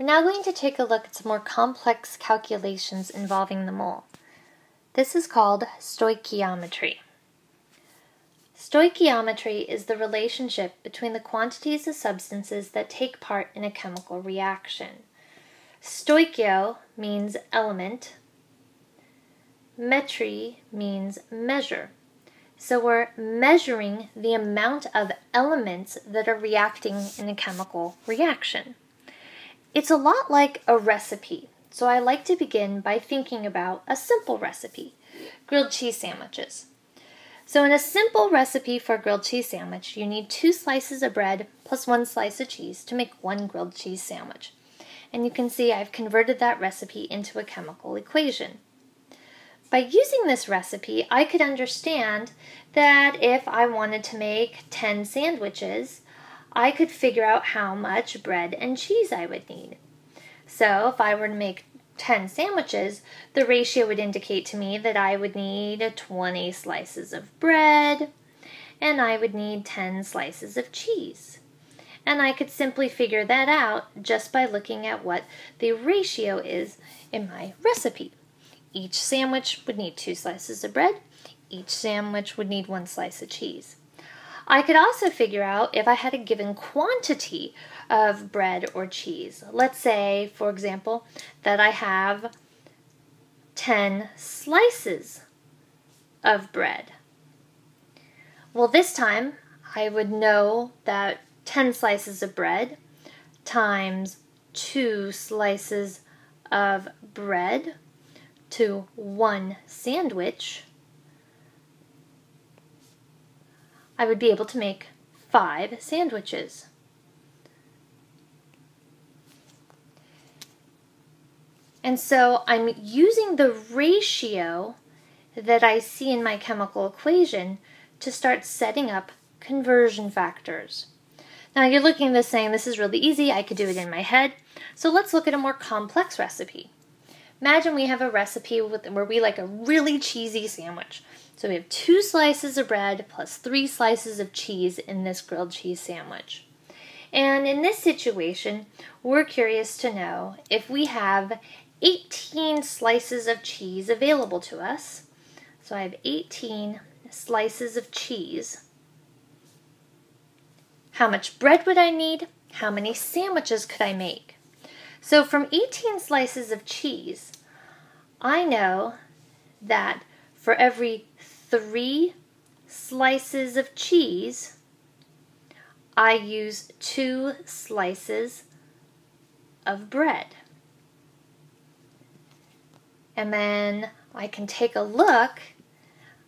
We're now going to take a look at some more complex calculations involving the mole. This is called stoichiometry. Stoichiometry is the relationship between the quantities of substances that take part in a chemical reaction. Stoichio means element, metry means measure. So we're measuring the amount of elements that are reacting in a chemical reaction. It's a lot like a recipe, so I like to begin by thinking about a simple recipe grilled cheese sandwiches. So, in a simple recipe for a grilled cheese sandwich, you need two slices of bread plus one slice of cheese to make one grilled cheese sandwich. And you can see I've converted that recipe into a chemical equation. By using this recipe, I could understand that if I wanted to make 10 sandwiches, I could figure out how much bread and cheese I would need. So if I were to make 10 sandwiches, the ratio would indicate to me that I would need 20 slices of bread and I would need 10 slices of cheese. And I could simply figure that out just by looking at what the ratio is in my recipe. Each sandwich would need two slices of bread, each sandwich would need one slice of cheese. I could also figure out if I had a given quantity of bread or cheese. Let's say, for example, that I have 10 slices of bread. Well, this time I would know that 10 slices of bread times 2 slices of bread to one sandwich I would be able to make five sandwiches. And so I'm using the ratio that I see in my chemical equation to start setting up conversion factors. Now you're looking at this saying this is really easy, I could do it in my head. So let's look at a more complex recipe. Imagine we have a recipe with, where we like a really cheesy sandwich. So we have two slices of bread plus three slices of cheese in this grilled cheese sandwich. And in this situation, we're curious to know if we have 18 slices of cheese available to us. So I have 18 slices of cheese. How much bread would I need? How many sandwiches could I make? So from 18 slices of cheese, I know that for every three slices of cheese, I use two slices of bread. And then I can take a look.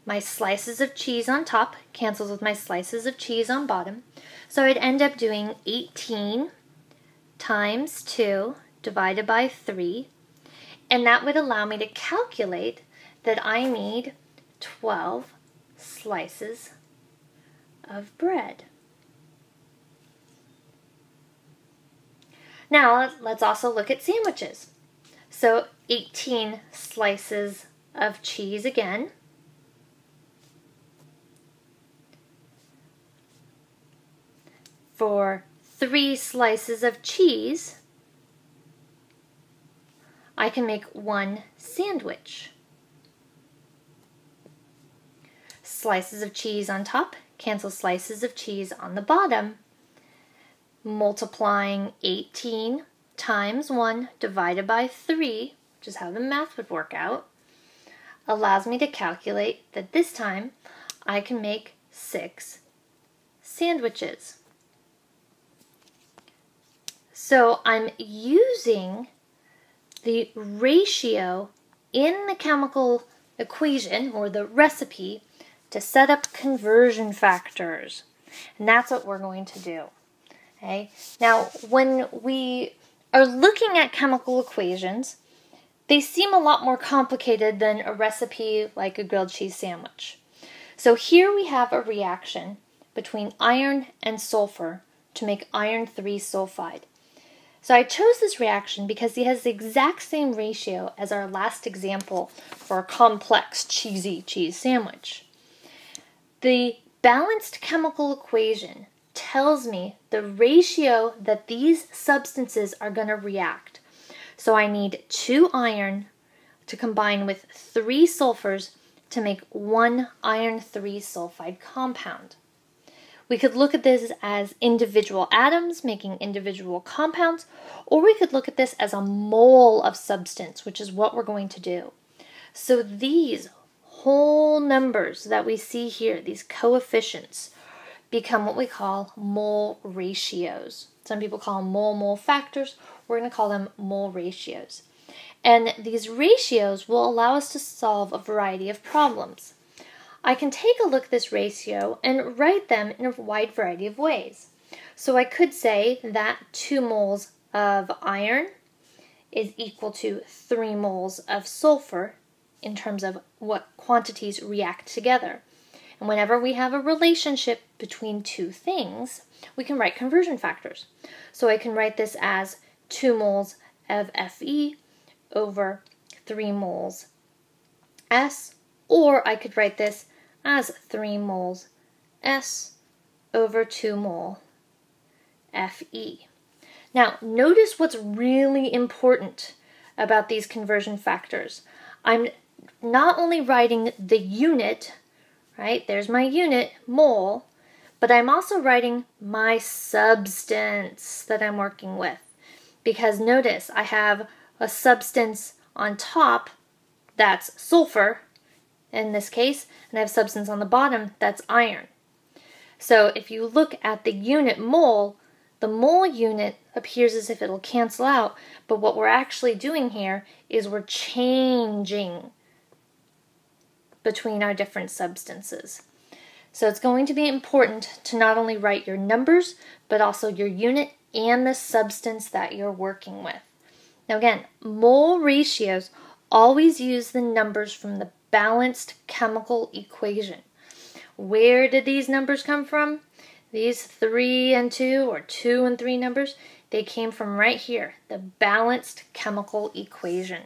My slices of cheese on top cancels with my slices of cheese on bottom. So I'd end up doing 18 times 2 divided by 3. And that would allow me to calculate that I need 12 slices of bread. Now let's also look at sandwiches. So 18 slices of cheese again. For three slices of cheese, I can make one sandwich. slices of cheese on top, cancel slices of cheese on the bottom. Multiplying 18 times 1 divided by 3, which is how the math would work out, allows me to calculate that this time I can make 6 sandwiches. So I'm using the ratio in the chemical equation or the recipe to set up conversion factors. And that's what we're going to do. Okay? Now, when we are looking at chemical equations, they seem a lot more complicated than a recipe like a grilled cheese sandwich. So here we have a reaction between iron and sulfur to make iron 3 sulfide. So I chose this reaction because it has the exact same ratio as our last example for a complex cheesy cheese sandwich. The balanced chemical equation tells me the ratio that these substances are going to react. So I need two iron to combine with three sulfurs to make one iron 3 sulfide compound. We could look at this as individual atoms making individual compounds, or we could look at this as a mole of substance, which is what we're going to do. So these whole numbers that we see here, these coefficients, become what we call mole ratios. Some people call them mole mole factors. We're going to call them mole ratios. And these ratios will allow us to solve a variety of problems. I can take a look at this ratio and write them in a wide variety of ways. So I could say that 2 moles of iron is equal to 3 moles of sulfur in terms of what quantities react together. And whenever we have a relationship between two things, we can write conversion factors. So I can write this as 2 moles of Fe over 3 moles S, or I could write this as 3 moles S over 2 mole Fe. Now, notice what's really important about these conversion factors. I'm not only writing the unit, right? There's my unit, mole, but I'm also writing my substance that I'm working with. Because notice I have a substance on top that's sulfur in this case, and I have substance on the bottom that's iron. So if you look at the unit mole, the mole unit appears as if it'll cancel out, but what we're actually doing here is we're changing between our different substances. So it's going to be important to not only write your numbers, but also your unit and the substance that you're working with. Now again, mole ratios always use the numbers from the balanced chemical equation. Where did these numbers come from? These 3 and 2 or 2 and 3 numbers, they came from right here, the balanced chemical equation.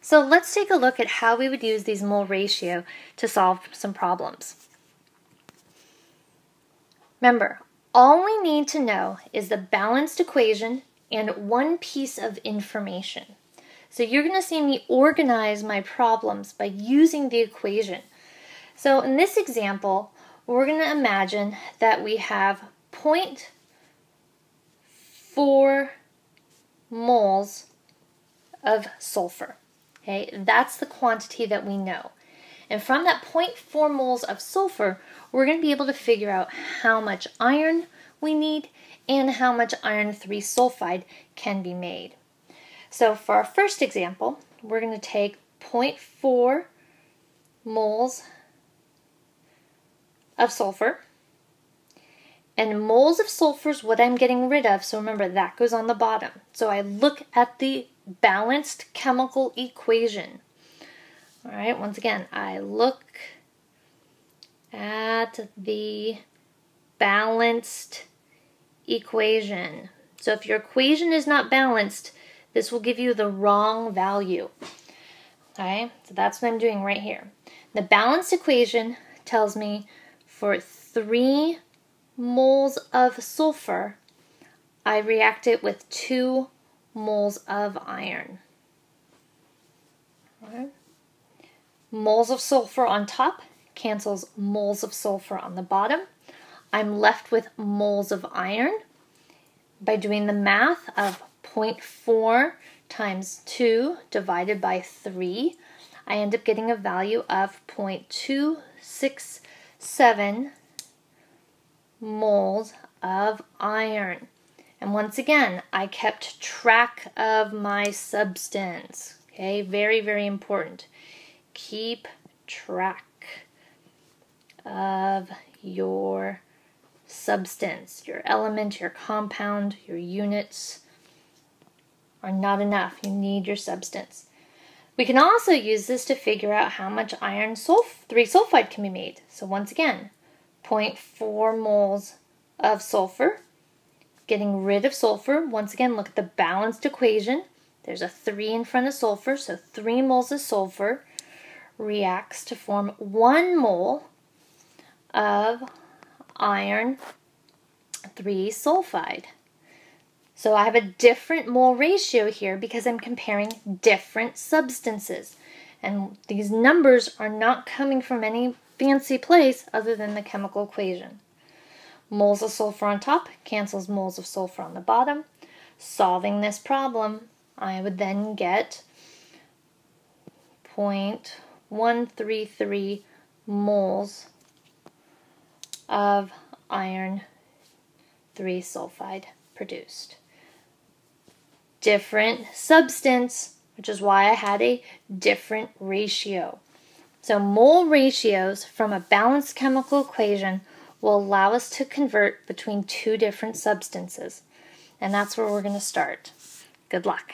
So let's take a look at how we would use these mole ratio to solve some problems. Remember, all we need to know is the balanced equation and one piece of information. So you're going to see me organize my problems by using the equation. So in this example, we're going to imagine that we have 0.4 moles of sulfur. Okay, that's the quantity that we know. And from that 0.4 moles of sulfur, we're going to be able to figure out how much iron we need and how much iron 3 sulfide can be made. So for our first example, we're going to take 0.4 moles of sulfur. And moles of sulfur is what I'm getting rid of, so remember that goes on the bottom. So I look at the balanced chemical equation. All right, once again, I look at the balanced equation. So if your equation is not balanced, this will give you the wrong value. Okay, so that's what I'm doing right here. The balanced equation tells me for 3 moles of sulfur, I react it with 2 moles of iron. Okay. Moles of sulfur on top cancels moles of sulfur on the bottom. I'm left with moles of iron by doing the math of 0.4 times 2 divided by 3. I end up getting a value of 0.267 moles of iron. And once again, I kept track of my substance. Okay, very, very important. Keep track of your substance, your element, your compound, your units are not enough. You need your substance. We can also use this to figure out how much iron sulf 3 sulfide can be made. So once again, 0.4 moles of sulfur. Getting rid of sulfur, once again, look at the balanced equation. There's a 3 in front of sulfur, so 3 moles of sulfur reacts to form 1 mole of iron 3 sulfide. So I have a different mole ratio here because I'm comparing different substances. And these numbers are not coming from any fancy place other than the chemical equation. Moles of sulfur on top cancels moles of sulfur on the bottom. Solving this problem, I would then get 0.133 moles of iron 3 sulfide produced. Different substance, which is why I had a different ratio. So, mole ratios from a balanced chemical equation will allow us to convert between two different substances. And that's where we're going to start. Good luck.